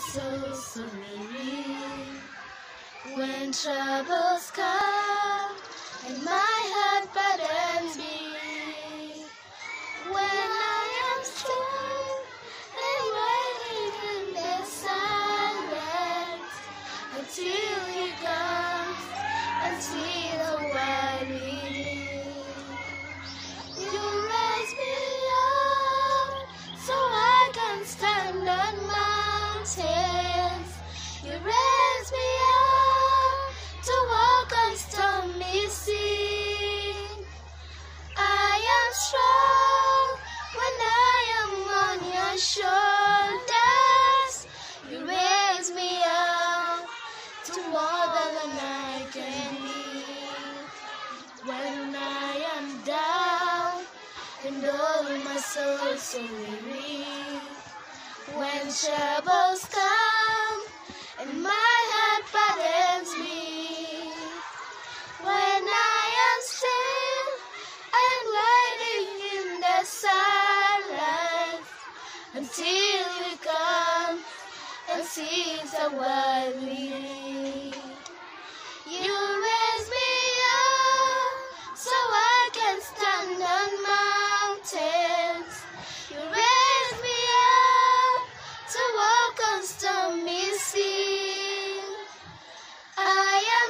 so weary. When troubles come and my heart burdens soul so weary. When troubles come and my heart burdens me. When I am still and waiting in the silence until you come and seize the world me.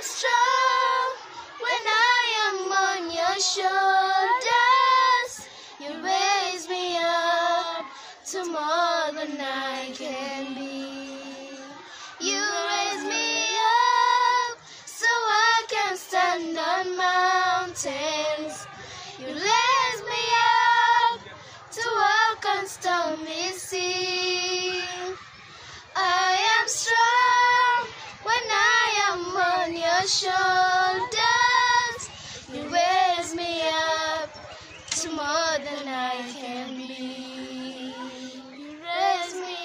Strong when I am on your shoulders. You raise me up to more than I can be. You raise me up so I can stand on mountains. You raise me up to walk on stormy seas. Shoulders. You raise me up to more than I can be. You raise me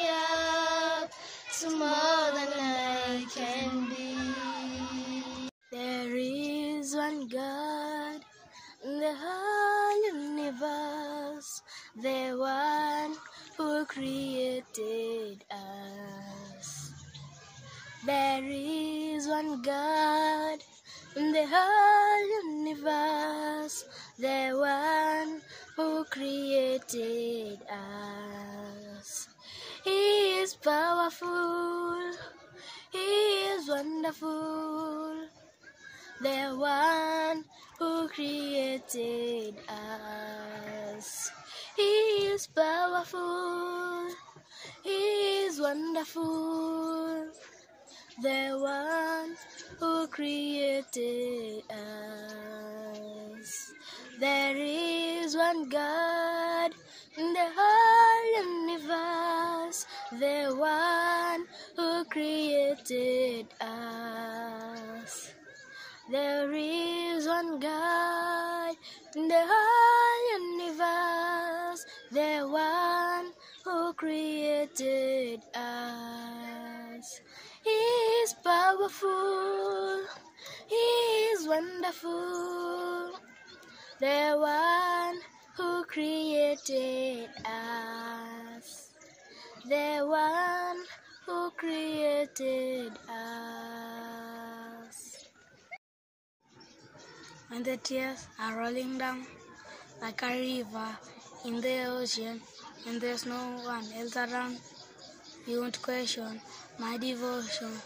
up to more than I can be. There is one God in the whole universe, the one who created There is one God in the whole universe, the one who created us. He is powerful, He is wonderful, the one who created us. He is powerful, He is wonderful, the one who created us. There is one God in the whole universe, the one who created us. There is one God in the whole universe, the one who created us. Powerful, He is wonderful, the one who created us, the one who created us. When the tears are rolling down like a river in the ocean, and there's no one else around, you won't question my devotion.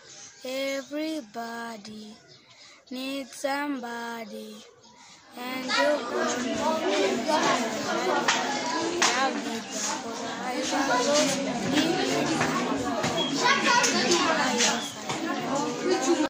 Everybody needs somebody, and you put me in the I'll be there for the